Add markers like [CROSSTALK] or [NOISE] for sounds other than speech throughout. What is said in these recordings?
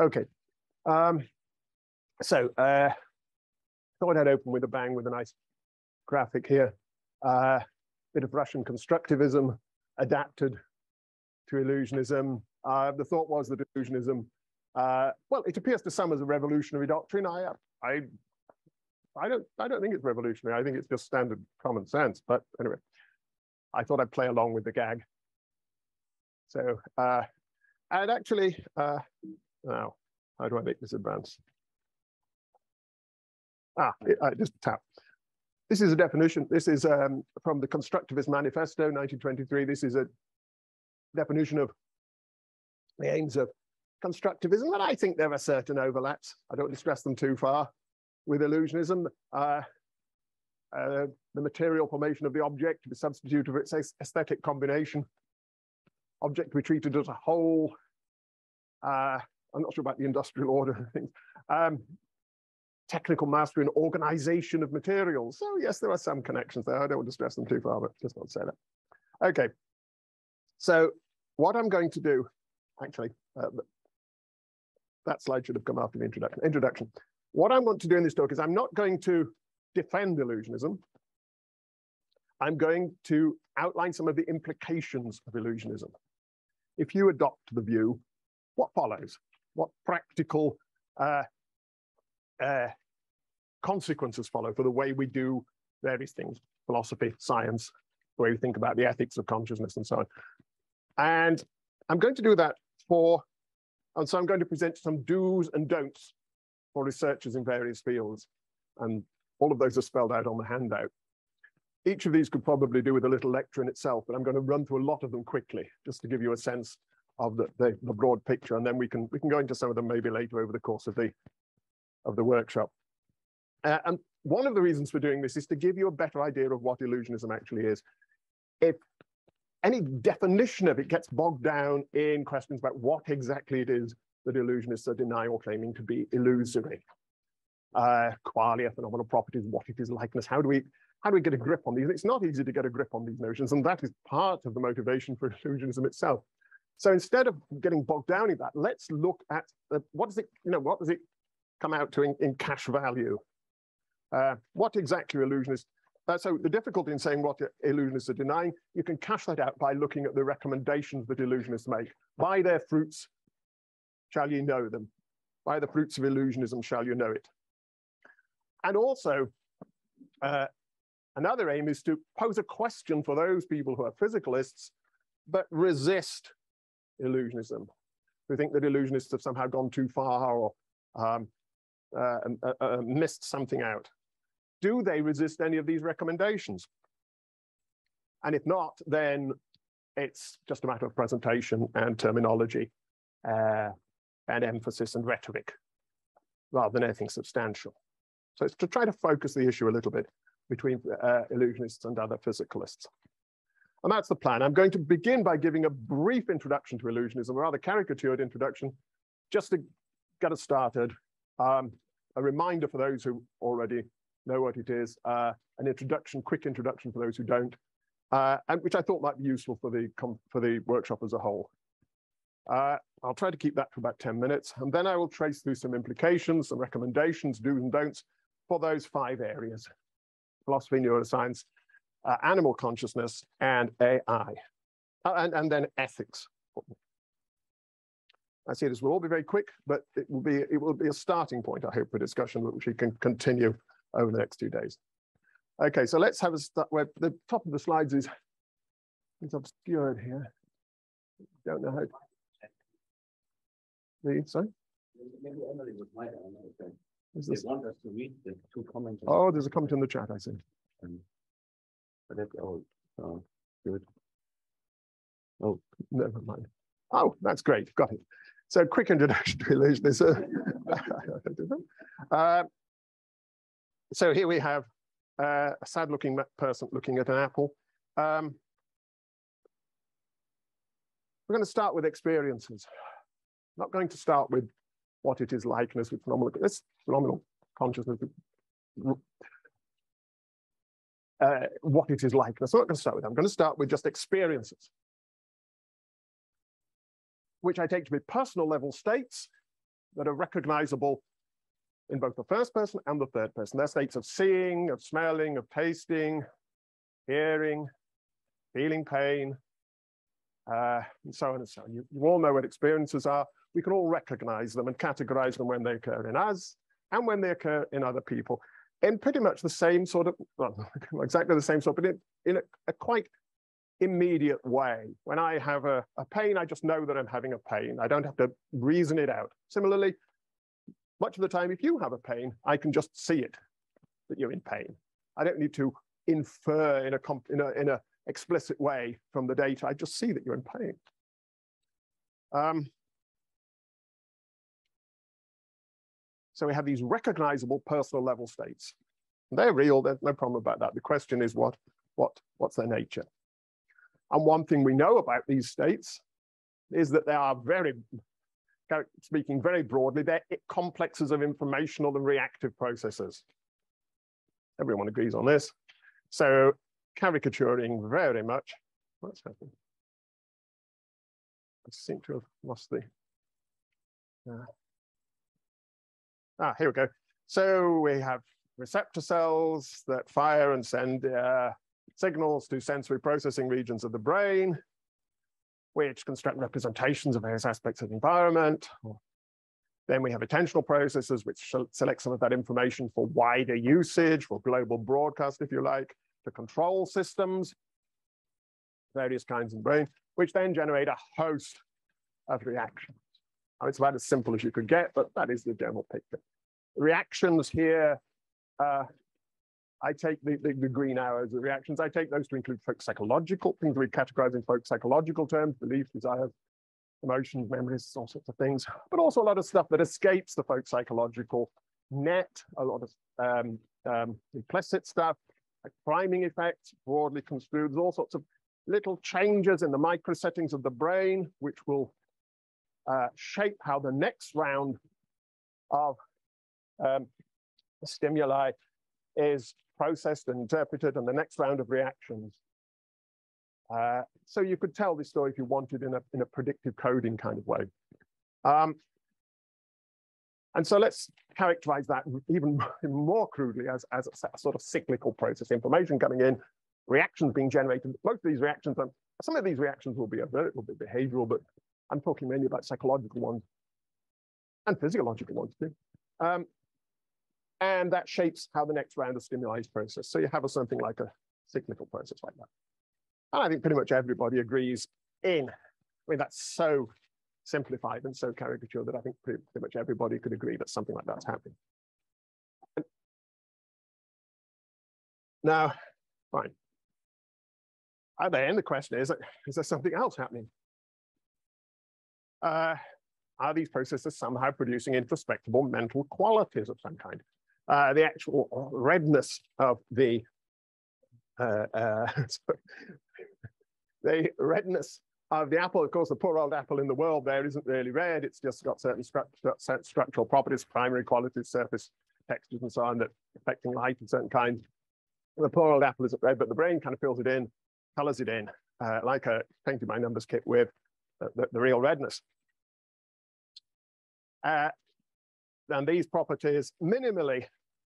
Okay. Um, so uh, thought I'd open with a bang with a nice graphic here. Uh, bit of Russian constructivism adapted to illusionism. Uh, the thought was that illusionism, uh, well, it appears to some as a revolutionary doctrine. I, I, I don't, I don't think it's revolutionary. I think it's just standard common sense. But anyway, I thought I'd play along with the gag. So, uh, and actually, uh, now, how do I make this advance? Ah, it, uh, just tap. This is a definition. This is um, from the Constructivist Manifesto, 1923. This is a definition of the aims of constructivism, and I think there are certain overlaps. I don't distress them too far with illusionism. Uh, uh, the material formation of the object to be substituted for its aesthetic combination. Object to be treated as a whole. Uh, I'm not sure about the industrial order of things. Um, technical mastery and organization of materials. So yes, there are some connections there. I don't want to stress them too far, but just to say that. Okay. So what I'm going to do, actually, uh, that slide should have come after the introduction. Introduction. What I want to do in this talk is I'm not going to defend illusionism. I'm going to outline some of the implications of illusionism. If you adopt the view, what follows? What practical uh, uh, consequences follow for the way we do various things, philosophy, science, the way we think about the ethics of consciousness and so on. And I'm going to do that for, and so I'm going to present some do's and don'ts for researchers in various fields. And all of those are spelled out on the handout. Each of these could probably do with a little lecture in itself, but I'm going to run through a lot of them quickly, just to give you a sense of the, the, the broad picture. And then we can, we can go into some of them maybe later over the course of the, of the workshop. Uh, and one of the reasons for doing this is to give you a better idea of what illusionism actually is. If any definition of it gets bogged down in questions about what exactly it is that illusionists are denying or claiming to be illusory. Uh, qualia, phenomenal properties, what it is likeness, how do we how do we get a grip on these? It's not easy to get a grip on these notions, and that is part of the motivation for [LAUGHS] illusionism itself. So instead of getting bogged down in that, let's look at uh, what does it, you know, what does it come out to in, in cash value? Uh, what exactly illusionists? Uh, so the difficulty in saying what illusionists are denying, you can cash that out by looking at the recommendations that illusionists make. By their fruits shall you know them. By the fruits of illusionism shall you know it. And also, uh, another aim is to pose a question for those people who are physicalists, but resist illusionism, who think that illusionists have somehow gone too far or um, uh, uh, uh, missed something out. Do they resist any of these recommendations? And if not, then it's just a matter of presentation and terminology uh, and emphasis and rhetoric rather than anything substantial. So it's to try to focus the issue a little bit between uh, illusionists and other physicalists. And that's the plan. I'm going to begin by giving a brief introduction to illusionism, a rather caricatured introduction, just to get us started. Um, a reminder for those who already know what it is, uh, an introduction, quick introduction for those who don't, uh, and which I thought might be useful for the, for the workshop as a whole. Uh, I'll try to keep that for about 10 minutes, and then I will trace through some implications, some recommendations, do's and don'ts for those five areas, philosophy, neuroscience, uh, animal consciousness, and AI, uh, and, and then ethics. I see this will all be very quick, but it will be it will be a starting point, I hope, for discussion which we can continue over the next two days. Okay, so let's have a start where the top of the slides is, is obscured here. Don't know how to. The, sorry? Maybe Emily would might have they want us to read the two comments. Oh, there's a comment in the chat, I see. Um, that's all. Oh, good. Oh, never mind. Oh, that's great. Got it. So, quick introduction [LAUGHS] to illusionism. [LAUGHS] uh, so here we have uh, a sad-looking person looking at an apple. Um, we're going to start with experiences. Not going to start with what it is likeness with phenomenal, phenomenal consciousness, uh, what it is likeness. I'm not going to start with. I'm going to start with just experiences, which I take to be personal level states that are recognizable in both the first person and the third person. They're states of seeing, of smelling, of tasting, hearing, feeling pain, uh, and so on and so on. You, you all know what experiences are. We can all recognize them and categorize them when they occur in us and when they occur in other people in pretty much the same sort of, well, [LAUGHS] exactly the same sort, but in, in a, a quite immediate way. When I have a, a pain, I just know that I'm having a pain. I don't have to reason it out. Similarly, much of the time, if you have a pain, I can just see it, that you're in pain. I don't need to infer in a, in a, in a explicit way from the data. I just see that you're in pain. Um, so we have these recognizable personal level states. They're real, there's no problem about that. The question is what, what, what's their nature? And one thing we know about these states is that they are very, speaking very broadly, they're complexes of informational and reactive processes. Everyone agrees on this. So caricaturing very much. What's happened? I seem to have lost the. Uh, ah, here we go. So we have receptor cells that fire and send uh, signals to sensory processing regions of the brain, which construct representations of various aspects of the environment. Then we have attentional processes, which select some of that information for wider usage, for global broadcast, if you like the control systems, various kinds of brain, which then generate a host of reactions. It's about as simple as you could get, but that is the general picture. Reactions here, uh, I take the, the, the, green arrows, the reactions, I take those to include folk psychological, things we categorize in folk psychological terms, beliefs, desires, emotions, memories, all sorts of things, but also a lot of stuff that escapes the folk psychological net, a lot of um, um, implicit stuff, like priming effects, broadly construed. All sorts of little changes in the micro settings of the brain, which will uh, shape how the next round of um, stimuli is processed and interpreted and the next round of reactions. Uh, so you could tell this story if you wanted in a, in a predictive coding kind of way. Um, and so let's characterize that even [LAUGHS] more crudely as, as a sort of cyclical process, information coming in, reactions being generated. Most of these reactions, some of these reactions will be overt, will be behavioral, but I'm talking mainly about psychological ones and physiological ones too. Um, and that shapes how the next round of stimuli is processed. So you have a, something like a cyclical process like that. And I think pretty much everybody agrees in, I mean, that's so simplified and so caricatured that I think pretty, pretty much everybody could agree that something like that's happening. Now, fine. And then the question is, is there something else happening? Uh, are these processes somehow producing introspectable mental qualities of some kind? Uh, the actual redness of the uh, uh [LAUGHS] the redness of the apple, of course, the poor old apple in the world there isn't really red. It's just got certain stru structural properties, primary qualities, surface textures, and so on that affecting light of certain kinds. The poor old apple isn't red, but the brain kind of fills it in, colors it in, uh, like a painted by numbers kit with the, the, real redness. Uh, and these properties minimally,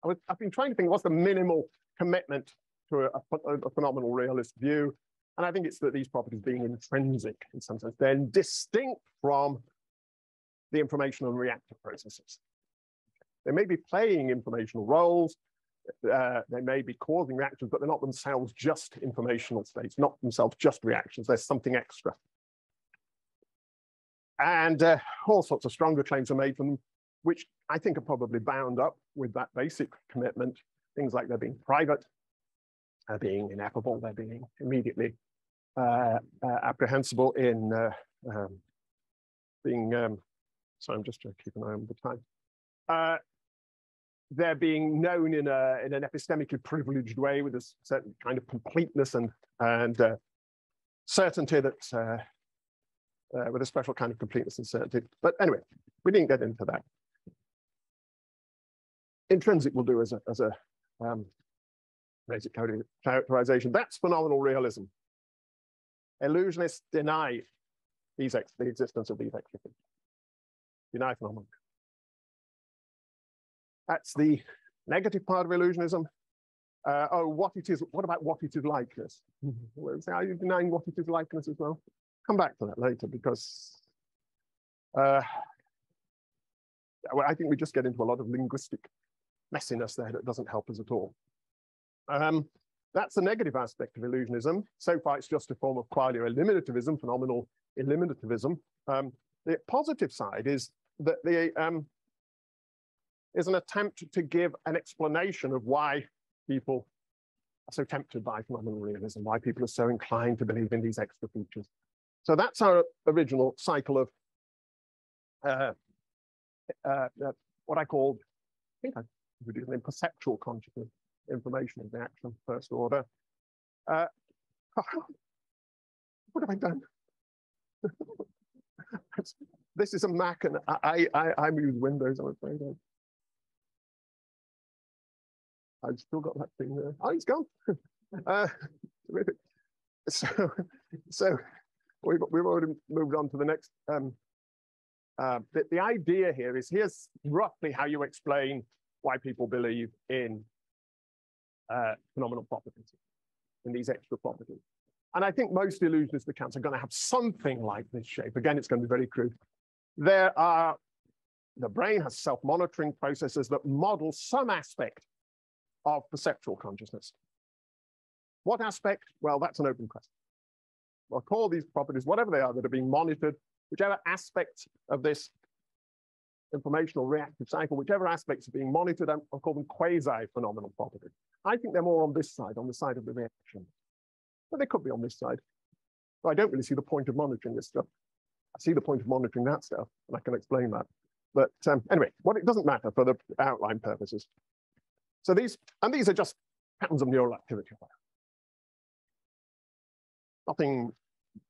I have been trying to think what's the minimal commitment to a, a, a phenomenal realist view. And I think it's that these properties being intrinsic in some sense, they're distinct from the informational and reactive processes. They may be playing informational roles, uh, they may be causing reactions, but they're not themselves just informational states, not themselves just reactions. There's something extra. And uh, all sorts of stronger claims are made from them, which I think are probably bound up with that basic commitment. Things like they're being private, they're being ineffable, they're being immediately uh, uh, apprehensible in uh, um, being, um, so I'm just trying to keep an eye on the time. Uh, they're being known in, a, in an epistemically privileged way with a certain kind of completeness and, and uh, certainty that, uh, with a special kind of completeness and certainty. But anyway, we didn't get into that. Intrinsic will do as a, as a um, basic characterization. That's phenomenal realism. Illusionists deny these the existence of these extra Deny phenomenon. That's the negative part of illusionism. Uh, oh, what it is, what about what it is likeness? Are you denying what it is likeness as well? Come back to that later because uh, I think we just get into a lot of linguistic messiness there that doesn't help us at all. Um, that's the negative aspect of illusionism. So far, it's just a form of qualia eliminativism, phenomenal eliminativism. Um, the positive side is that the um, is an attempt to give an explanation of why people are so tempted by phenomenal realism, why people are so inclined to believe in these extra features. So that's our original cycle of uh, uh, what I called, I think I the perceptual consciousness, information of the action, first order. Uh, [LAUGHS] what have I done? [LAUGHS] this is a Mac and I, I, I use Windows, I'm afraid. I've still got that thing there. Oh, it's gone. [LAUGHS] uh, so, so we've, we've already moved on to the next. Um, uh, the, the idea here is here's roughly how you explain why people believe in uh, phenomenal properties, in these extra properties. And I think most illusionist accounts are going to have something like this shape. Again, it's going to be very crude. There are, the brain has self-monitoring processes that model some aspect of perceptual consciousness. What aspect? Well, that's an open question. I'll call these properties, whatever they are, that are being monitored, whichever aspects of this informational reactive cycle, whichever aspects are being monitored, I'll call them quasi-phenomenal properties. I think they're more on this side, on the side of the reaction. But they could be on this side. I don't really see the point of monitoring this stuff. I see the point of monitoring that stuff, and I can explain that. But um, anyway, what it doesn't matter for the outline purposes. So these, and these are just patterns of neural activity. Nothing,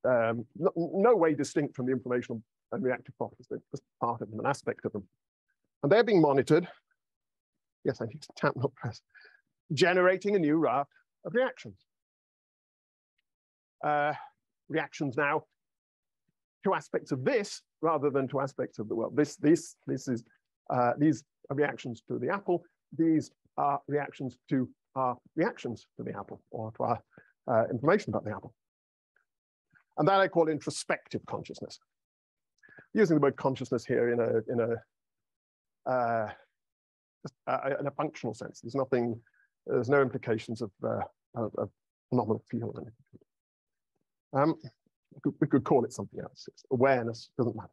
um, no, no, way distinct from the informational and reactive properties. They're just part of them, an aspect of them. And they're being monitored. Yes, I need to tap, not press. Generating a new raft of reactions. Uh, reactions now to aspects of this rather than to aspects of the world. This, this, this is, uh, these are reactions to the apple. These are reactions to our reactions to the apple or to our uh, information about the apple. And that I call introspective consciousness. Using the word consciousness here in a, in a, uh, uh, in a functional sense. There's nothing, there's no implications of, uh, of, phenomenal field. Um, we could, we could call it something else. It's awareness, doesn't matter.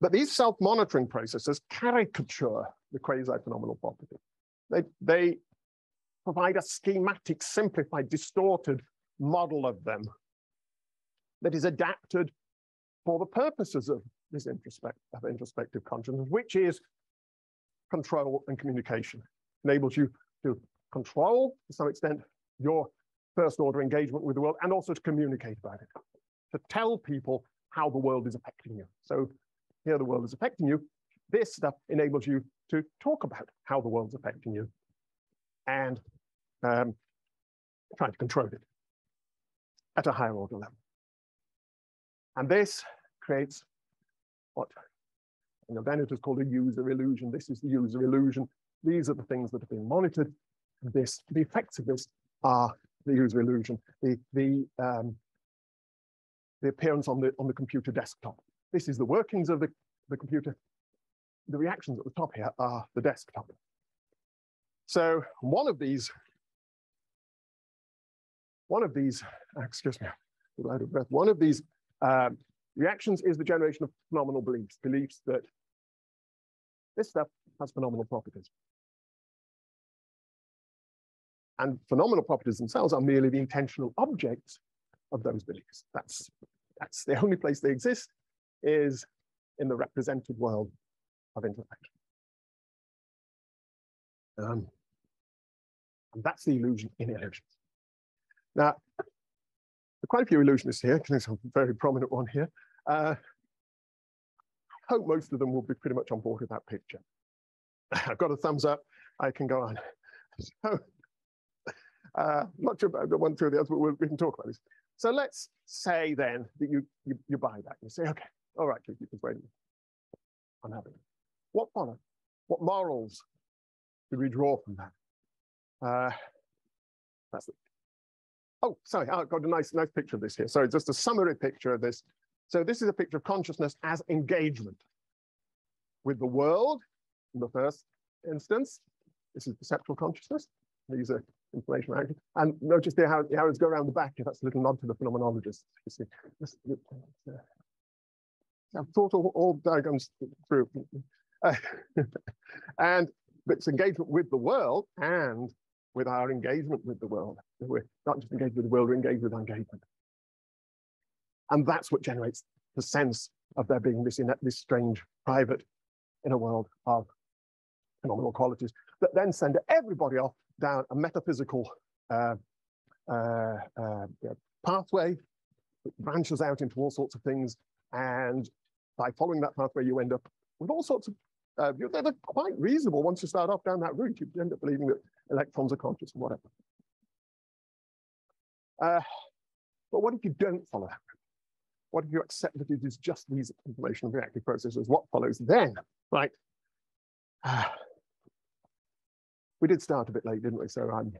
But these self-monitoring processes caricature the quasi-phenomenal property. They, they provide a schematic, simplified, distorted model of them that is adapted for the purposes of this introspect, of introspective consciousness, which is control and communication. Enables you to control, to some extent, your first order engagement with the world and also to communicate about it, to tell people how the world is affecting you. So here the world is affecting you. This stuff enables you to talk about how the world's affecting you and um, try to control it at a higher order level. And this creates what you know, then it is called a user illusion. This is the user illusion. These are the things that are being monitored. This, the effects of this are the user illusion, the, the, um, the appearance on the, on the computer desktop. This is the workings of the, the computer. The reactions at the top here are the desktop. So one of these, one of these, excuse me, out of breath, one of these um, reactions is the generation of phenomenal beliefs, beliefs that this stuff has phenomenal properties. And phenomenal properties themselves are merely the intentional objects of those beliefs. That's, that's the [LAUGHS] only place they exist is in the represented world of interaction. Um, and that's the illusion in illusions. Now, quite a few illusionists here, because there's a very prominent one here. Uh, I hope most of them will be pretty much on board with that picture. [LAUGHS] I've got a thumbs up, I can go on. So uh, not sure about the one through the other, but we'll, we can talk about this. So let's say then that you, you, you buy that. You say, okay, all right, you persuade me. I'm having it. What follows? What morals do we draw from that? Uh, that's it. Oh, sorry, I've got a nice, nice picture of this here. Sorry, just a summary picture of this. So this is a picture of consciousness as engagement with the world in the first instance. This is perceptual consciousness. These are information. And notice there how the arrows go around the back. If that's a little nod to the phenomenologist. You see, this, uh, I've thought all, all diagrams through. Uh, [LAUGHS] and it's engagement with the world and with our engagement with the world. We're not just engaged with the world, we're engaged with engagement. And that's what generates the sense of there being this, this strange private inner world of phenomenal qualities that then send everybody off down a metaphysical uh, uh, uh, pathway that branches out into all sorts of things. And by following that pathway, you end up with all sorts of, uh, they're quite reasonable once you start off down that route. You end up believing that electrons are conscious or whatever. Uh, but what if you don't follow that? What if you accept that it is just these information reactive processes? What follows then, right? Uh, we did start a bit late, didn't we? So I'm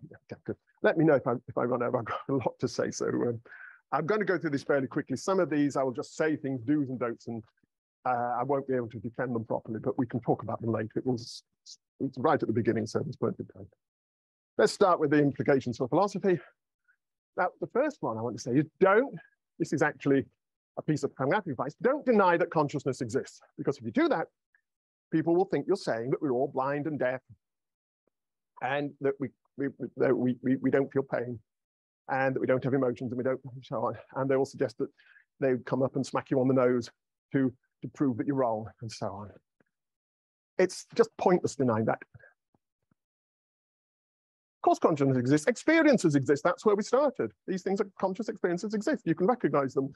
let me know if I if I run over. I've got a lot to say, so um, I'm going to go through this fairly quickly. Some of these I will just say things, do's and don'ts, and uh, I won't be able to defend them properly, but we can talk about them later. It was it's right at the beginning, so there's plenty of time. Let's start with the implications for philosophy. Now, the first one I want to say is don't. This is actually a piece of pragmatic advice. Don't deny that consciousness exists, because if you do that, people will think you're saying that we're all blind and deaf and that we, we, we, we, we don't feel pain and that we don't have emotions and we don't so on. And they will suggest that they would come up and smack you on the nose to, to prove that you're wrong and so on. It's just pointless denying that. Course, consciousness exists. Experiences exist. That's where we started. These things are conscious experiences exist. You can recognize them.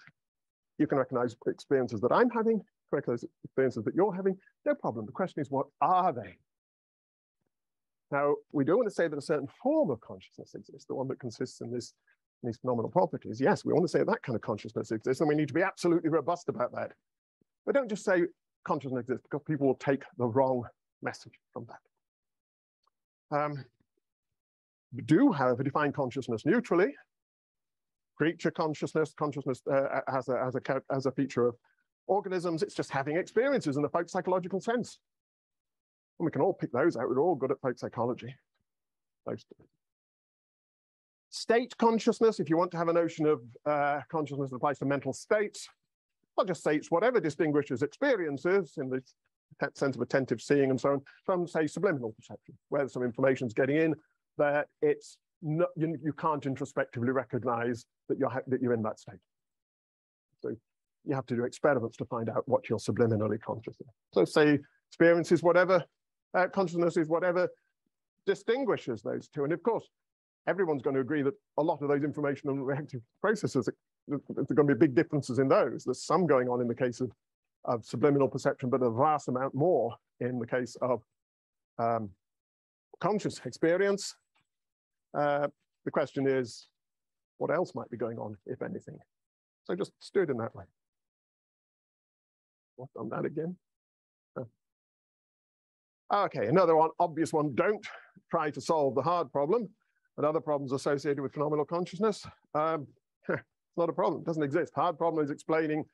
You can recognize experiences that I'm having, recognize experiences that you're having. No problem. The question is, what are they? Now, we don't want to say that a certain form of consciousness exists, the one that consists in this, in these phenomenal properties. Yes, we want to say that kind of consciousness exists, and we need to be absolutely robust about that. But don't just say consciousness exists because people will take the wrong message from that. Um, do, however, define consciousness neutrally. Creature consciousness, consciousness uh, as, a, as, a, as a feature of organisms, it's just having experiences in the folk psychological sense. And we can all pick those out. We're all good at folk psychology. Most. State consciousness, if you want to have a notion of uh, consciousness that applies to mental states, I'll just say it's whatever distinguishes experiences in the sense of attentive seeing and so on from, say, subliminal perception, where some information is getting in that it's you, you can't introspectively recognize that you're, that you're in that state. So you have to do experiments to find out what you're subliminally conscious of. So say experience is whatever uh, consciousness is whatever distinguishes those two. And of course, everyone's going to agree that a lot of those informational and reactive processes, there's going to be big differences in those. There's some going on in the case of, of subliminal perception, but a vast amount more in the case of um, conscious experience. Uh, the question is, what else might be going on, if anything? So just stood in that way. What on that again? Okay, another one, obvious one, don't try to solve the hard problem and other problems associated with phenomenal consciousness. Um, [LAUGHS] it's not a problem, it doesn't exist. Hard problem is explaining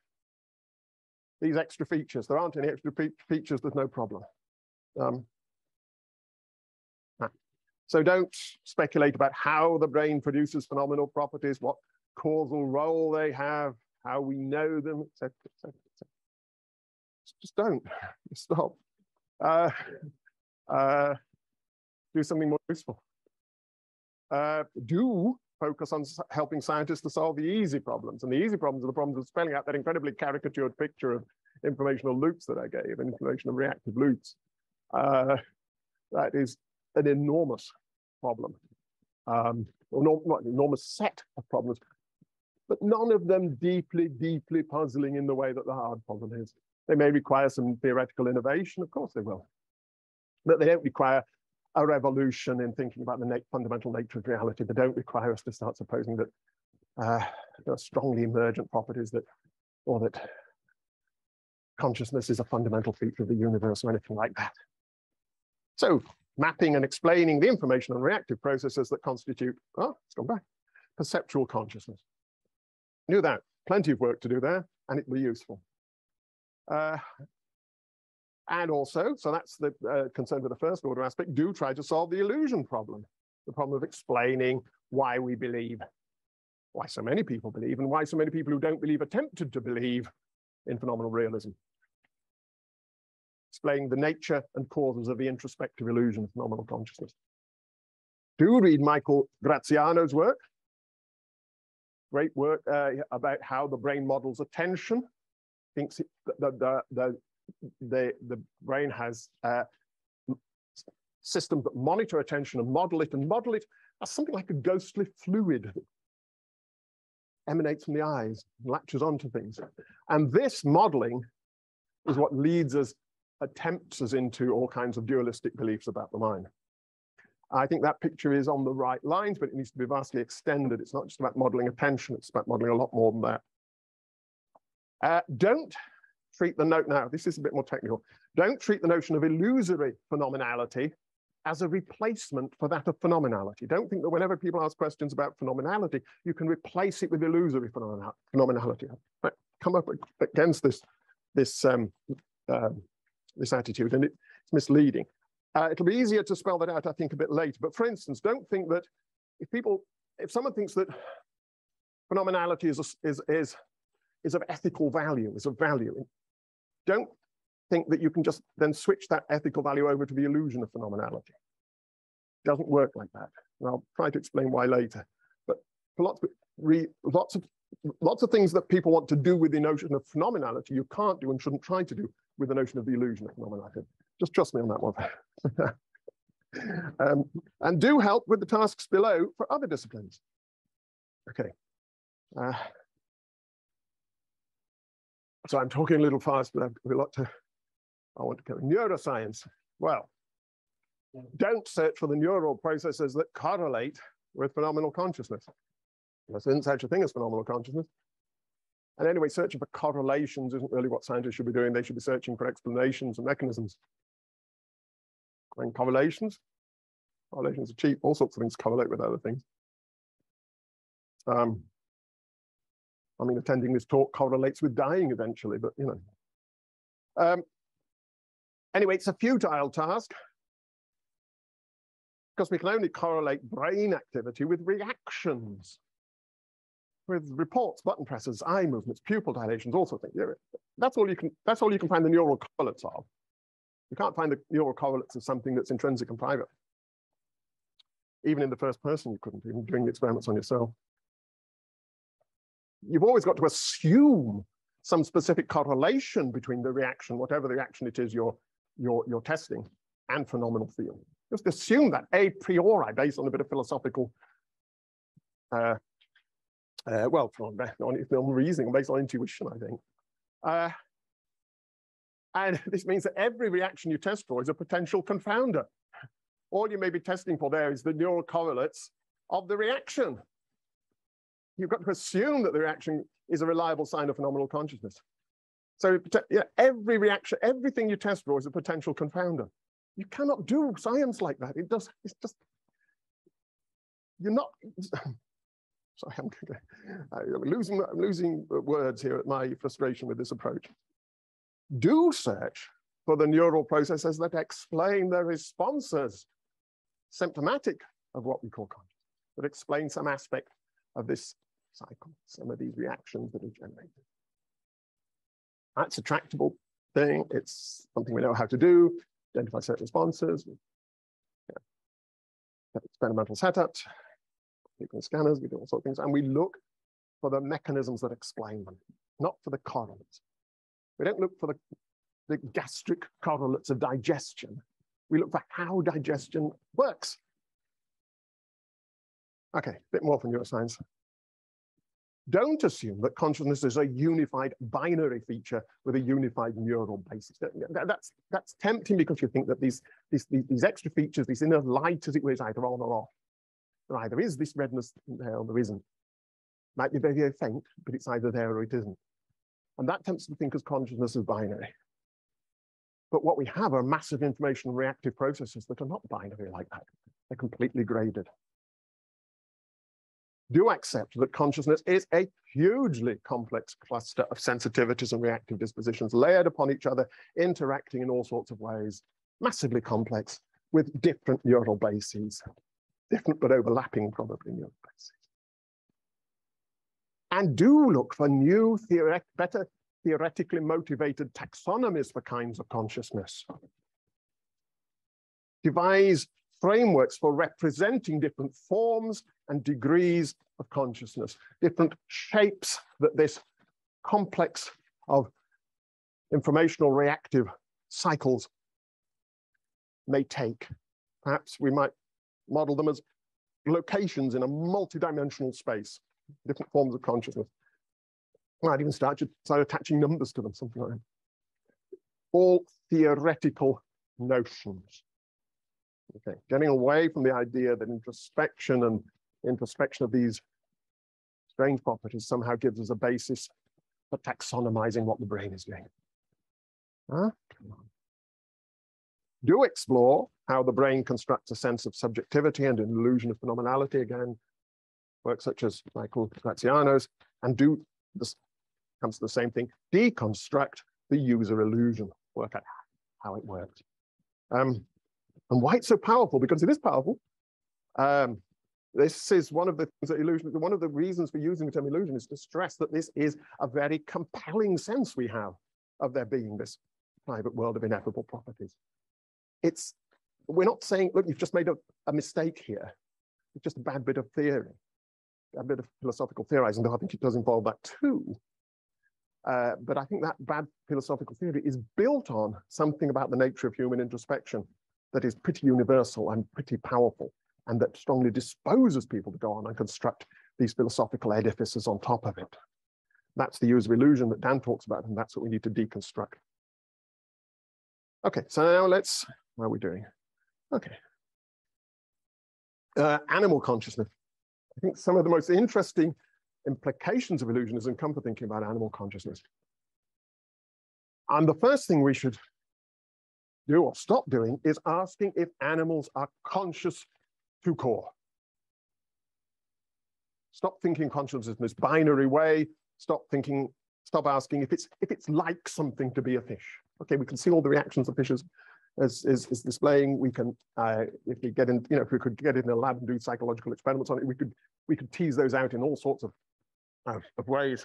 these extra features. There aren't any extra features, there's no problem. Um, so don't speculate about how the brain produces phenomenal properties, what causal role they have, how we know them, etc. etc Just don't. [LAUGHS] Stop uh, uh, do something more useful. Uh, do focus on helping scientists to solve the easy problems. And the easy problems are the problems of spelling out that incredibly caricatured picture of informational loops that I gave, informational reactive loops. Uh, that is an enormous problem. Um, or not, not an enormous set of problems, but none of them deeply, deeply puzzling in the way that the hard problem is. They may require some theoretical innovation, of course they will, but they don't require a revolution in thinking about the fundamental nature of reality. They don't require us to start supposing that uh, there are strongly emergent properties that, or that consciousness is a fundamental feature of the universe or anything like that. So mapping and explaining the information and reactive processes that constitute, oh, it's gone back, perceptual consciousness. Knew that, plenty of work to do there, and it will be useful. Uh, and also, so that's the uh, concern with the first order aspect, do try to solve the illusion problem, the problem of explaining why we believe, why so many people believe, and why so many people who don't believe attempted to believe in phenomenal realism. Explaining the nature and causes of the introspective illusion of phenomenal consciousness. Do read Michael Graziano's work. Great work uh, about how the brain models attention. Thinks the, the, the, the, the brain has uh, systems that monitor attention and model it and model it as something like a ghostly fluid emanates from the eyes, latches onto things. And this modeling is what leads us, attempts us into all kinds of dualistic beliefs about the mind. I think that picture is on the right lines, but it needs to be vastly extended. It's not just about modeling attention, it's about modeling a lot more than that. Uh, don't treat the note now, this is a bit more technical. Don't treat the notion of illusory phenomenality as a replacement for that of phenomenality. Don't think that whenever people ask questions about phenomenality, you can replace it with illusory phenomenality. come up against this, this, um, uh, this attitude, and it's misleading. Uh, it'll be easier to spell that out, I think, a bit later. But for instance, don't think that if people, if someone thinks that phenomenality is, a, is, is, is of ethical value, is of value, don't think that you can just then switch that ethical value over to the illusion of phenomenality. It doesn't work like that. And I'll try to explain why later. But lots of, lots of lots of things that people want to do with the notion of phenomenality, you can't do and shouldn't try to do with the notion of the illusion of phenomenality. Just trust me on that one. [LAUGHS] um, and do help with the tasks below for other disciplines. Okay. Uh, so I'm talking a little fast, but I've got a lot to, I want to cover. Neuroscience. Well, don't search for the neural processes that correlate with phenomenal consciousness. There isn't such a thing as phenomenal consciousness. And anyway, searching for correlations isn't really what scientists should be doing. They should be searching for explanations and mechanisms. And correlations, correlations are cheap. All sorts of things correlate with other things. Um, I mean, attending this talk correlates with dying eventually, but you know. Um, anyway, it's a futile task because we can only correlate brain activity with reactions, with reports, button presses, eye movements, pupil dilations, all sorts of things. That's all you can. That's all you can find the neural correlates of. You can't find the neural correlates of something that's intrinsic and private. Even in the first person, you couldn't, even doing the experiments on yourself you've always got to assume some specific correlation between the reaction, whatever the reaction it is you're, you're, you're testing, and phenomenal field. Just assume that a priori, based on a bit of philosophical, uh, uh, well, on, on, on reasoning, based on intuition, I think. Uh, and [LAUGHS] this means that every reaction you test for is a potential confounder. All you may be testing for there is the neural correlates of the reaction you've got to assume that the reaction is a reliable sign of phenomenal consciousness. So yeah, every reaction, everything you test for is a potential confounder. You cannot do science like that. It does, it's just, you're not, sorry, I'm, uh, I'm, losing, I'm losing uh, words here at my frustration with this approach. Do search for the neural processes that explain the responses, symptomatic of what we call consciousness, that explain some aspect of this cycle, some of these reactions that are generated. That's a tractable thing. It's something we know how to do, identify certain responses, yeah. experimental setups, people scanners, we do all sorts of things, and we look for the mechanisms that explain them, not for the correlates. We don't look for the, the gastric correlates of digestion. We look for how digestion works. Okay, a bit more from neuroscience don't assume that consciousness is a unified binary feature with a unified neural basis. That, that, that's, that's tempting because you think that these, these, these, extra features, these inner light, as it were, is either on or off. There either is this redness there or there isn't. Might be very, faint, but it's either there or it isn't. And that tempts to think as consciousness as binary. But what we have are massive information reactive processes that are not binary like that. They're completely graded. Do accept that consciousness is a hugely complex cluster of sensitivities and reactive dispositions layered upon each other, interacting in all sorts of ways, massively complex with different neural bases, different but overlapping probably neural bases. And do look for new, theoret better theoretically motivated taxonomies for kinds of consciousness. Devise frameworks for representing different forms and degrees of consciousness, different shapes that this complex of informational reactive cycles may take. Perhaps we might model them as locations in a multidimensional space, different forms of consciousness. Might even start, start attaching numbers to them, something like that. All theoretical notions. Okay, getting away from the idea that introspection and introspection of these strange properties somehow gives us a basis for taxonomizing what the brain is doing. Huh? Do explore how the brain constructs a sense of subjectivity and an illusion of phenomenality. Again, works such as Michael Graziano's, and do this comes to the same thing, deconstruct the user illusion, work out how it works. Um, and why it's so powerful, because it is powerful. Um, this is one of the things that illusion, one of the reasons for using the term illusion is to stress that this is a very compelling sense we have of there being this private world of ineffable properties. It's, we're not saying, look, you've just made a, a mistake here. It's just a bad bit of theory, a bit of philosophical theorizing, though I think it does involve that too. Uh, but I think that bad philosophical theory is built on something about the nature of human introspection that is pretty universal and pretty powerful, and that strongly disposes people to go on and construct these philosophical edifices on top of it. That's the use of illusion that Dan talks about, and that's what we need to deconstruct. Okay, so now let's, what are we doing? Okay. Uh, animal consciousness. I think some of the most interesting implications of illusionism come from thinking about animal consciousness. And the first thing we should do or stop doing is asking if animals are conscious to core. Stop thinking consciousness in this binary way. Stop thinking, stop asking if it's if it's like something to be a fish. Okay, we can see all the reactions of fishes as is, is displaying. We can, uh, if we get in, you know, if we could get in a lab and do psychological experiments on it, we could we could tease those out in all sorts of of, of ways.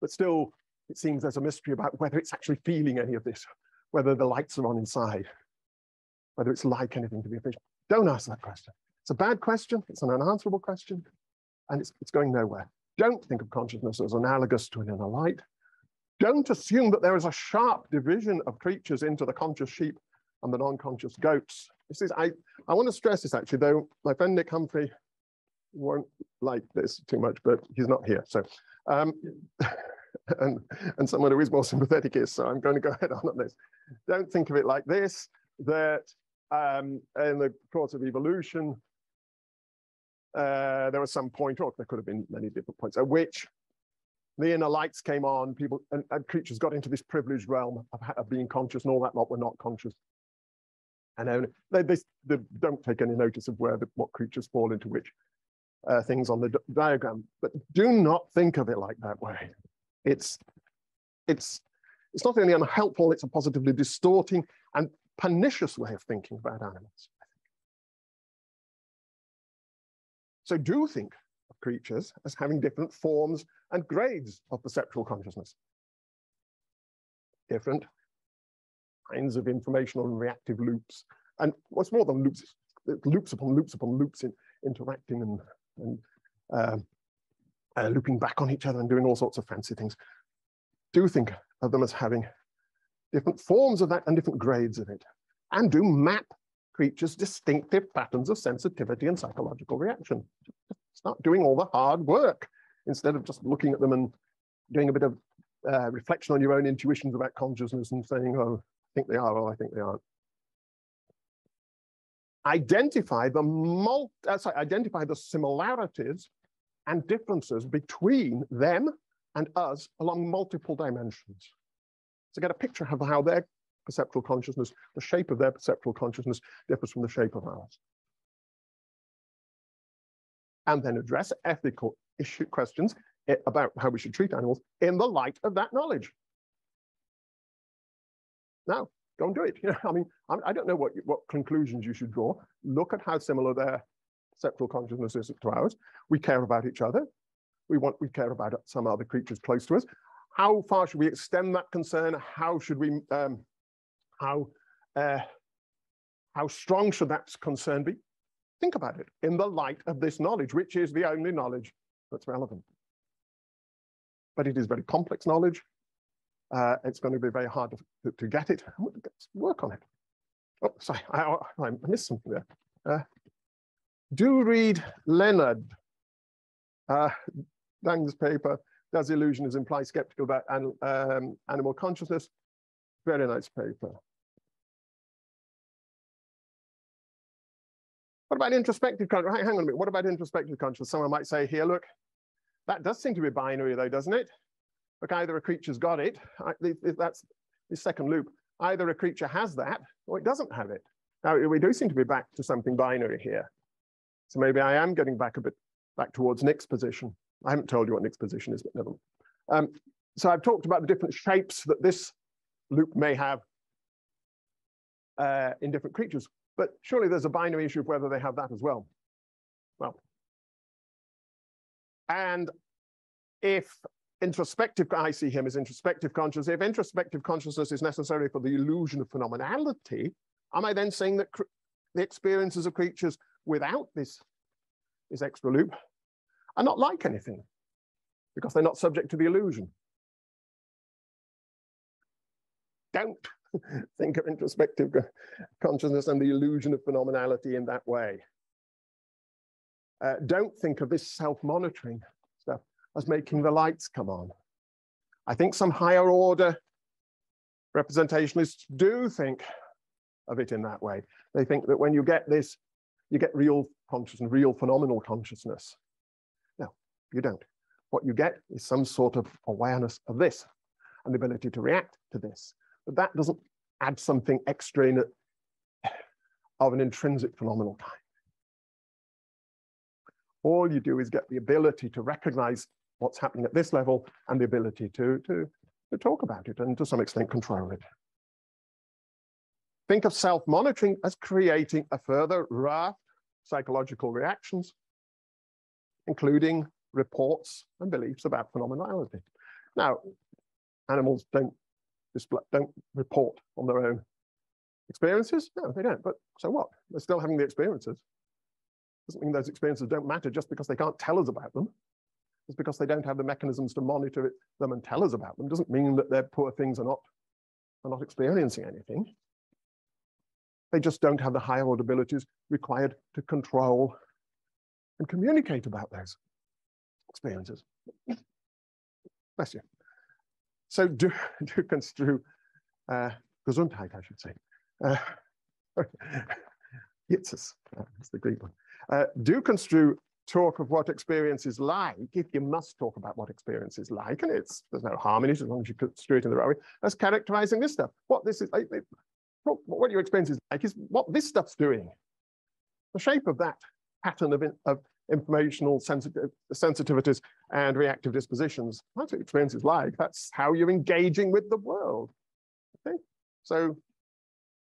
But still, it seems there's a mystery about whether it's actually feeling any of this whether the lights are on inside, whether it's like anything to be a fish. Don't ask that question. It's a bad question. It's an unanswerable question, and it's, it's going nowhere. Don't think of consciousness as analogous to an inner light. Don't assume that there is a sharp division of creatures into the conscious sheep and the non-conscious goats. This is, I, I want to stress this actually, though my friend Nick Humphrey won't like this too much, but he's not here. So um, [LAUGHS] and, and someone who is more sympathetic is. So I'm going to go [LAUGHS] ahead on this. Don't think of it like this, that um, in the course of evolution, uh, there was some point, or there could have been many different points, at which the inner lights came on, people and, and creatures got into this privileged realm of, of, being conscious, and all that lot were not conscious. And they, they, they don't take any notice of where the, what creatures fall into which uh, things on the diagram. But do not think of it like that way. It's, it's, it's not only unhelpful, it's a positively distorting and pernicious way of thinking about animals. So do think creatures as having different forms and grades of perceptual consciousness. Different kinds of informational and reactive loops. And what's more than loops, loops upon loops upon loops in interacting and, and uh, uh, looping back on each other and doing all sorts of fancy things. Do think of them as having different forms of that and different grades of it. And do map creatures' distinctive patterns of sensitivity and psychological reaction. Start doing all the hard work instead of just looking at them and doing a bit of uh, reflection on your own intuitions about consciousness and saying, oh, I think they are, or I think they aren't. Identify the multi, uh, sorry, identify the similarities and differences between them and us along multiple dimensions. To get a picture of how they're perceptual consciousness, the shape of their perceptual consciousness differs from the shape of ours. And then address ethical issue questions eh, about how we should treat animals in the light of that knowledge. Now, go and do it. You [LAUGHS] know, I mean, I don't know what, what conclusions you should draw. Look at how similar their sexual consciousness is to ours. We care about each other. We want, we care about some other creatures close to us. How far should we extend that concern? How should we, um, how, uh, how strong should that concern be? Think about it in the light of this knowledge, which is the only knowledge that's relevant. But it is very complex knowledge. Uh, it's going to be very hard to, to get it. Let's work on it. Oh, sorry, I, I missed something there. Uh, do read Leonard, uh, Dung's paper, Does Illusionism Imply Skeptical About an, um, Animal Consciousness? Very nice paper. What about introspective consciousness? Hang on a minute. What about introspective consciousness? Someone might say here, look, that does seem to be binary though, doesn't it? Look, either a creature's got it, that's the second loop. Either a creature has that or it doesn't have it. Now, we do seem to be back to something binary here. So maybe I am getting back a bit back towards Nick's position. I haven't told you what Nick's position is, but never mind. Um, so I've talked about the different shapes that this loop may have uh, in different creatures, but surely there's a binary issue of whether they have that as well. Well, and if introspective, I see him as introspective consciousness, if introspective consciousness is necessary for the illusion of phenomenality, am I then saying that the experiences of creatures without this, this extra loop are not like anything because they're not subject to the illusion? Don't [LAUGHS] think of introspective consciousness and the illusion of phenomenality in that way. Uh, don't think of this self-monitoring stuff as making the lights come on. I think some higher order representationists do think of it in that way. They think that when you get this, you get real consciousness, real phenomenal consciousness. No, you don't. What you get is some sort of awareness of this and the ability to react to this. But that doesn't add something extra in it of an intrinsic phenomenal kind. All you do is get the ability to recognize what's happening at this level and the ability to, to, to talk about it and to some extent control it. Think of self-monitoring as creating a further raft of psychological reactions, including reports and beliefs about phenomenality. Now, animals don't don't report on their own experiences. No, they don't. But so what? They're still having the experiences. Doesn't mean those experiences don't matter just because they can't tell us about them. It's because they don't have the mechanisms to monitor it, them and tell us about them. Doesn't mean that their poor things are not, are not experiencing anything. They just don't have the higher order abilities required to control and communicate about those experiences. Bless you. So do, [LAUGHS] do construe uh, Gesundheit, I should say. Uh, [LAUGHS] it's the Greek one. Uh, do construe talk of what experience is like, if you must talk about what experience is like, and it's there's no harm in it as long as you construe it in the right way, as characterizing this stuff. What this is, like, what your experience is like is what this stuff's doing. The shape of that pattern of, of informational sensitivities and reactive dispositions. That's what experience is like. That's how you're engaging with the world. Okay? So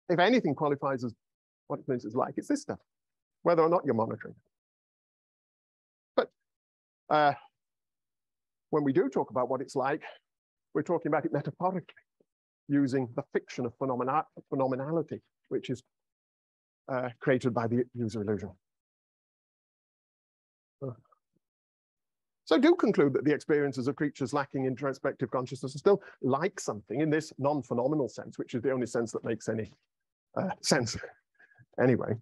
if anything qualifies as what experience is like, it's this stuff whether or not you're monitoring. It. But uh, when we do talk about what it's like, we're talking about it metaphorically, using the fiction of phenomena phenomenality, which is uh, created by the user illusion. So do conclude that the experiences of creatures lacking introspective consciousness are still like something in this non-phenomenal sense, which is the only sense that makes any uh, sense [LAUGHS] anyway.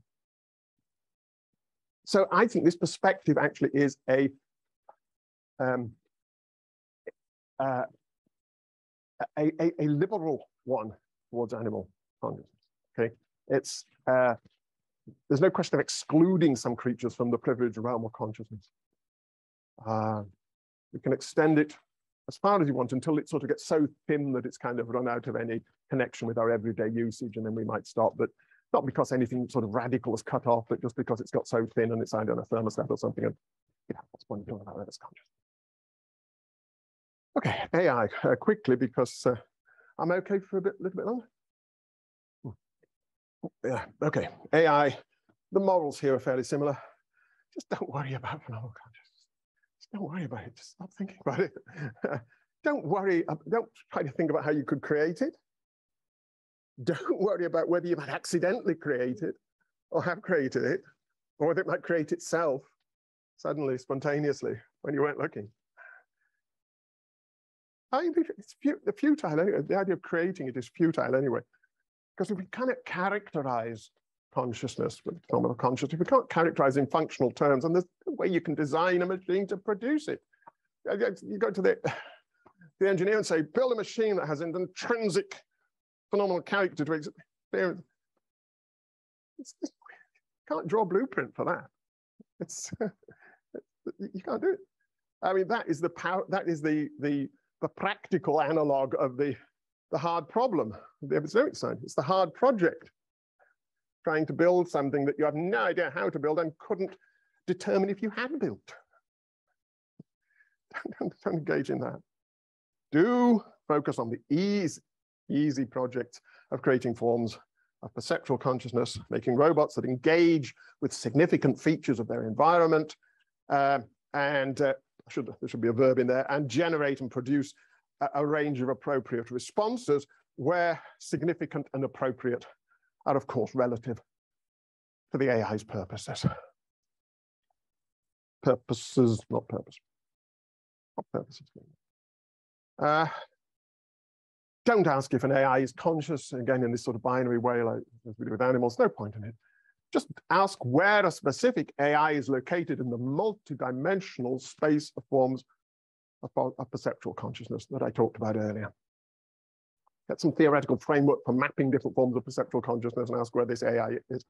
So I think this perspective actually is a um, uh, a, a, a, liberal one towards animal consciousness. Okay, it's uh, there's no question of excluding some creatures from the privileged realm of consciousness. Uh, we can extend it as far as you want until it sort of gets so thin that it's kind of run out of any connection with our everyday usage, and then we might stop. But not because anything sort of radical is cut off, but just because it's got so thin and it's either on a thermostat or something. And yeah, what's one doing about that? It's. Okay, AI uh, quickly because uh, I'm okay for a bit, little bit longer. Yeah, okay. AI, the morals here are fairly similar. Just don't worry about [LAUGHS] phenomenal consciousness. Just don't worry about it. Just stop thinking about it. [LAUGHS] don't worry. Uh, don't try to think about how you could create it. Don't [LAUGHS] worry about whether you might accidentally create it or have created it, or whether it might create itself suddenly, spontaneously, when you weren't looking. I mean, it's futile. The idea of creating it is futile anyway. Because if we cannot characterize consciousness with phenomenal consciousness, if we can't characterize in functional terms, and there's no way you can design a machine to produce it. You go to the, the engineer and say, build a machine that has an intrinsic phenomenal character to experience. It's, it's, you can't draw a blueprint for that. It's [LAUGHS] you can't do it. I mean, that is the power. That is the the the practical analog of the the hard problem the epistemic side. It's the hard project, trying to build something that you have no idea how to build and couldn't determine if you had built. [LAUGHS] don't, don't engage in that. Do focus on the ease, easy project of creating forms of perceptual consciousness, making robots that engage with significant features of their environment, uh, and uh, should, there should be a verb in there, and generate and produce a, range of appropriate responses where significant and appropriate are, of course, relative to the AI's purposes. Purposes, not purpose. Not purposes. Uh, don't ask if an AI is conscious, again, in this sort of binary way, like we do with animals, no point in it. Just ask where a specific AI is located in the multidimensional space of forms of perceptual consciousness that I talked about earlier. Get some theoretical framework for mapping different forms of perceptual consciousness and ask where this AI is,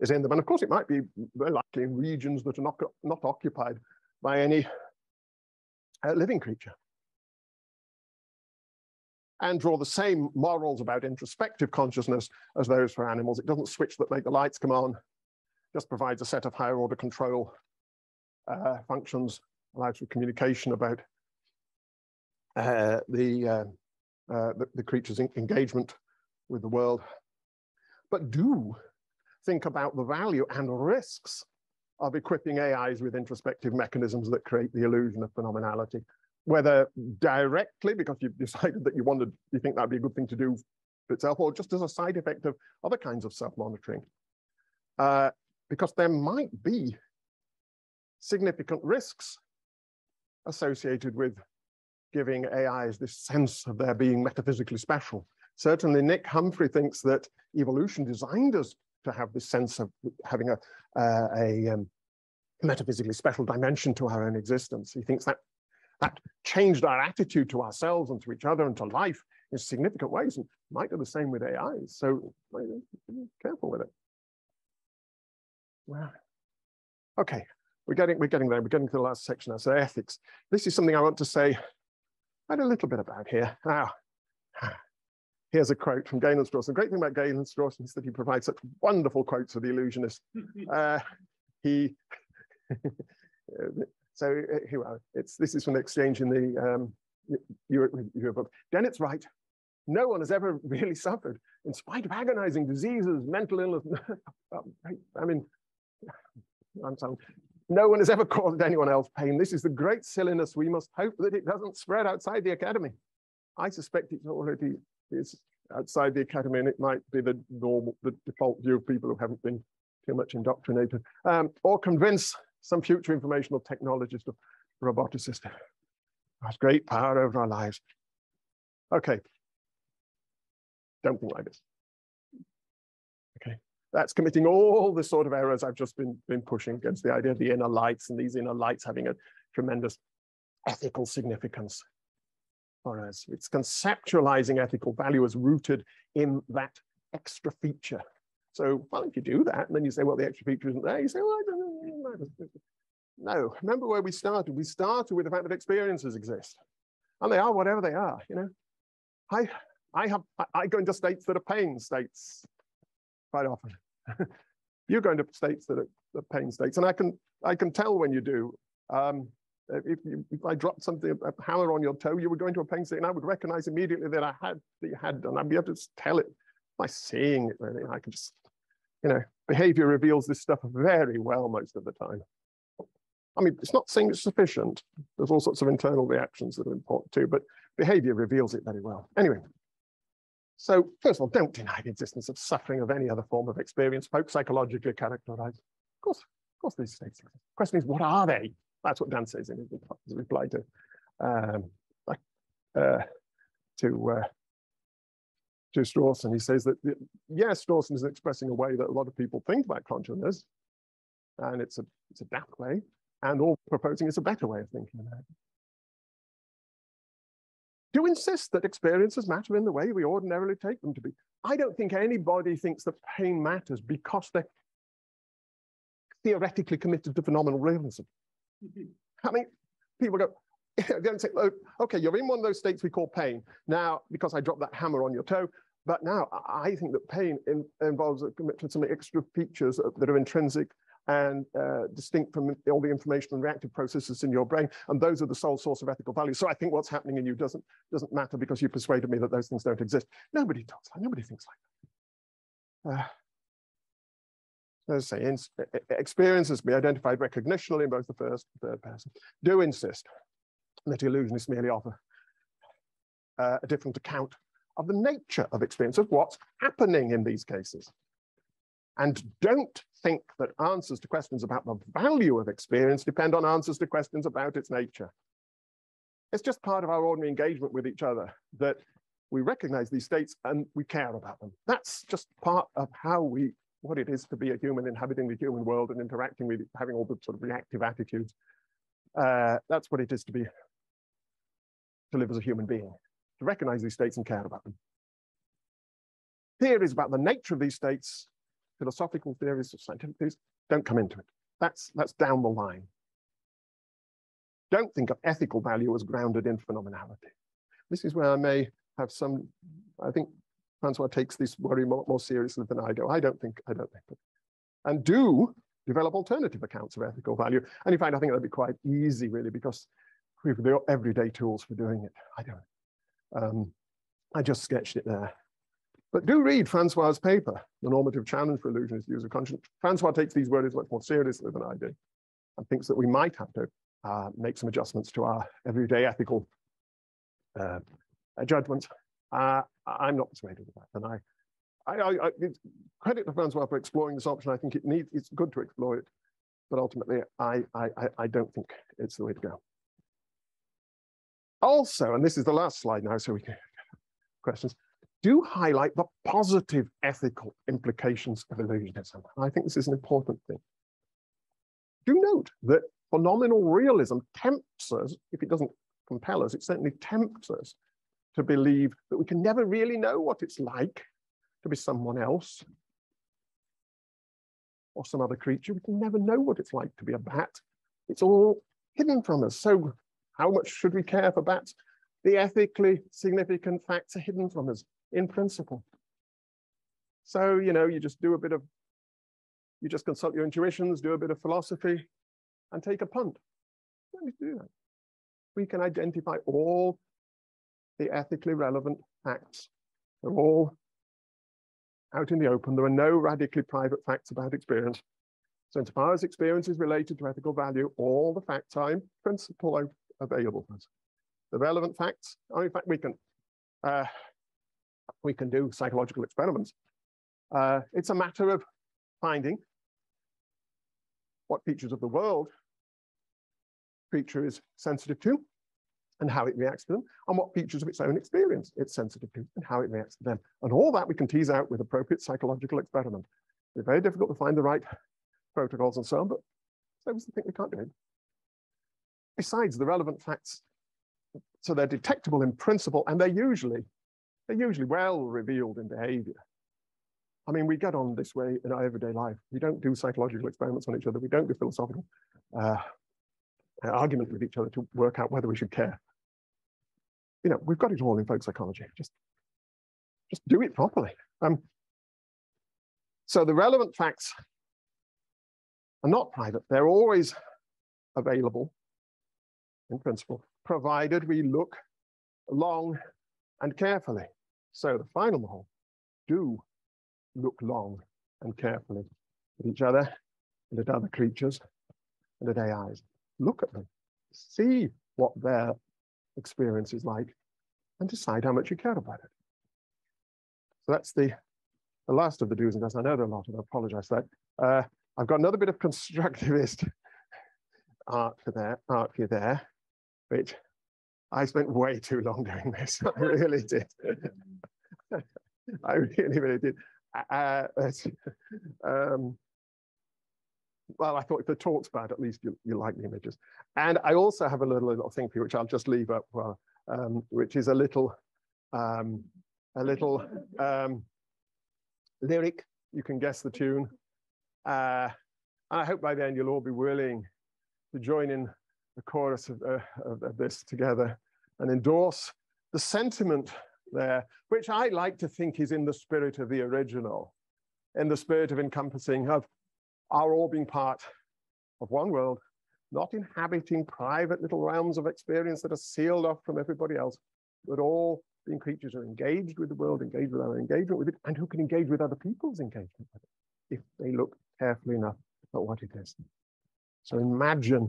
is in them. And of course, it might be very likely in regions that are not, not occupied by any uh, living creature and draw the same morals about introspective consciousness as those for animals. It doesn't switch that make the lights come on, just provides a set of higher order control uh, functions, allows for communication about the, uh, uh the, the creature's engagement with the world. But do think about the value and risks of equipping AIs with introspective mechanisms that create the illusion of phenomenality whether directly because you've decided that you wanted, you think that'd be a good thing to do itself, or just as a side effect of other kinds of self-monitoring. Uh, because there might be significant risks associated with giving AIs this sense of their being metaphysically special. Certainly Nick Humphrey thinks that evolution designed us to have this sense of having a, uh, a um, metaphysically special dimension to our own existence. He thinks that that changed our attitude to ourselves and to each other and to life in significant ways and might do the same with AIs. So be careful with it. Wow. Okay, we're getting, we're getting there. We're getting to the last section now. So ethics. This is something I want to say quite a little bit about here. Now, here's a quote from Galen Strawson. The great thing about Galen Strawson is that he provides such wonderful quotes for the illusionist. [LAUGHS] Uh, he [LAUGHS] So uh, here we are. It's, this is from the exchange in the um, Europe, Europe. Dennett's right. No one has ever [LAUGHS] really suffered in spite of agonizing diseases, mental illness. I mean, I'm sorry. No one has ever caused anyone else pain. This is the great silliness. We must hope that it doesn't spread outside the academy. I suspect it's already is outside the academy, and it might be the normal, the default view of people who haven't been too much indoctrinated, um, or convince some future informational technologist or roboticist has great power over our lives. Okay. Don't think like this. That's committing all the sort of errors I've just been, been pushing against the idea of the inner lights and these inner lights having a tremendous ethical significance for us. It's conceptualizing ethical value as rooted in that extra feature. So, well, if you do that, and then you say, well, the extra feature isn't there, you say, well, I don't know. no, remember where we started. We started with the fact that experiences exist. and they are whatever they are, you know. I, I have, I go into states that are pain states quite often. [LAUGHS] you go into states that are, are pain states, and I can, I can tell when you do. Um, if, you, if I dropped something, a hammer on your toe, you would go into a pain state, and I would recognize immediately that I had, that you had done. I'd be able to tell it by seeing it. Really, I can just, you know, behavior reveals this stuff very well most of the time. I mean, it's not saying it's sufficient. There's all sorts of internal reactions that are important too, but behavior reveals it very well. Anyway, so first of all, don't deny the existence of suffering of any other form of experience, folk psychologically characterized. Of course, of course these states exist. The question is, what are they? That's what Dan says in his reply to um, uh, to uh, to Strawson. He says that yes, Strawson is expressing a way that a lot of people think about consciousness, and it's a it's a daft way, and all proposing is a better way of thinking about it. Do insist that experiences matter in the way we ordinarily take them to be. I don't think anybody thinks that pain matters because they're theoretically committed to phenomenal realism. Mm-hmm. I mean, people go, [LAUGHS] don't say, oh, okay, you're in one of those states we call pain. Now, because I dropped that hammer on your toe, but now I think that pain in, involves a commitment to some extra features that are intrinsic and uh, distinct from all the information and reactive processes in your brain. And those are the sole source of ethical value. So I think what's happening in you doesn't, doesn't matter because you persuaded me that those things don't exist. Nobody talks like, nobody thinks like that. Uh, I say, experiences be identified recognitionally in both the first and third person. Do insist that illusionists merely offer uh, a different account of the nature of experience, of what's happening in these cases. And don't think that answers to questions about the value of experience depend on answers to questions about its nature. It's just part of our ordinary engagement with each other that we recognize these states and we care about them. That's just part of how we, what it is to be a human inhabiting the human world and interacting with, having all the sort of reactive attitudes. Uh, that's what it is to be, to live as a human being, to recognize these states and care about them. Theories about the nature of these states philosophical theories of scientific theories, don't come into it. That's, that's down the line. Don't think of ethical value as grounded in phenomenality. This is where I may have some, I think Francois takes this worry more, more seriously than I do. I don't think, I don't think. But, and do develop alternative accounts of ethical value. And in fact, I think that'd be quite easy really because we've the everyday tools for doing it. I don't. Um, I just sketched it there. But do read Francois' paper, The Normative Challenge for Illusionist Views of Conscience. Francois takes these words much more seriously than I do and thinks that we might have to uh, make some adjustments to our everyday ethical uh, judgments. Uh, I'm not persuaded of that. And I, I, I, I credit to Francois for exploring this option. I think it needs, it's good to explore it, but ultimately I, I, I don't think it's the way to go. Also, and this is the last slide now, so we can [LAUGHS] questions do highlight the positive ethical implications of illusionism. And I think this is an important thing. Do note that phenomenal realism tempts us, if it doesn't compel us, it certainly tempts us to believe that we can never really know what it's like to be someone else or some other creature. We can never know what it's like to be a bat. It's all hidden from us. So how much should we care for bats? The ethically significant facts are hidden from us in principle. So, you know, you just do a bit of, you just consult your intuitions, do a bit of philosophy, and take a punt. Let me do that. We can identify all the ethically relevant facts. They're all out in the open. There are no radically private facts about experience. So insofar as experience is related to ethical value, all the facts are in principle available for us. The relevant facts, oh, in fact, we can uh, we can do psychological experiments. Uh, it's a matter of finding what features of the world creature is sensitive to and how it reacts to them, and what features of its own experience it's sensitive to and how it reacts to them. And all that we can tease out with appropriate psychological experiment. It's very difficult to find the right protocols and so on, but so the thing we can't do. Besides the relevant facts, so they're detectable in principle, and they're usually they're usually well revealed in behavior. I mean, we get on this way in our everyday life. We don't do psychological experiments on each other. We don't do philosophical uh, argument with each other to work out whether we should care. you know, we've got it all in folk psychology. Just, just do it properly. Um, so the relevant facts are not private. They're always available in principle, provided we look long and carefully. So the final model, do look long and carefully at each other and at other creatures and at AIs. Look at them, see what their experience is like, and decide how much you care about it. So that's the, the last of the do's and don'ts. I know there are a lot, and I apologize for that. Uh, I've got another bit of [LAUGHS] constructivist art for there, art for you there, which I spent way too long doing this. [LAUGHS] I really did. I really, really did. Uh, um, well, I thought if the talk's bad, at least you, you like the images. And I also have a little, little thing for you, which I'll just leave up, well, um, which is a little, um, a little um, lyric. You can guess the tune. Uh, and I hope by then you'll all be willing to join in the chorus of, uh, of, this together and endorse the sentiment there, which I like to think is in the spirit of the original, in the spirit of encompassing of our all being part of one world, not inhabiting private little realms of experience that are sealed off from everybody else, but all being creatures who are engaged with the world, engaged with our engagement with it, and who can engage with other people's engagement with it, if they look carefully enough at what it is. So imagine.